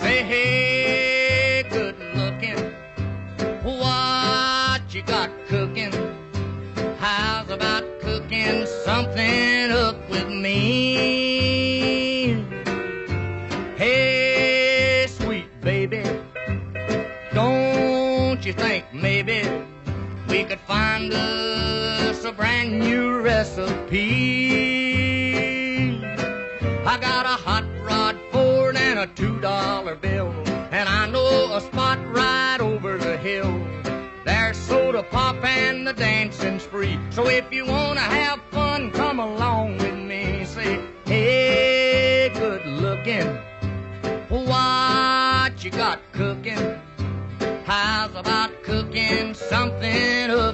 Say, hey, good looking, what you got cooking? How's about cooking something up with me? Find us a brand new recipe? I got a hot rod Ford and a two dollar bill, and I know a spot right over the hill. There's soda pop and the dancing's free. So if you wanna have fun, come along with me. Say, hey, good looking, what you got cooking? How's about cooking something up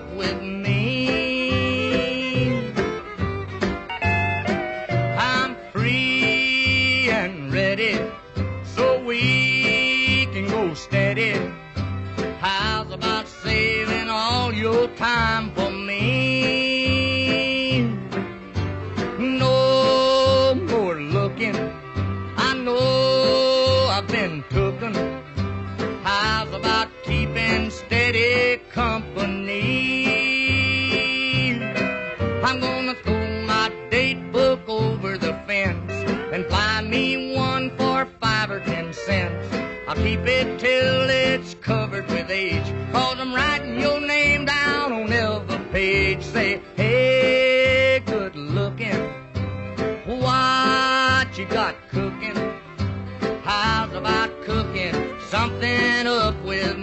company? I'm gonna throw my date book over the fence and buy me one for five or ten cents. I'll keep it till it's covered with age, cause I'm writing your name down on every page. Say, hey, good looking, what you got cooking? How's about cooking something up with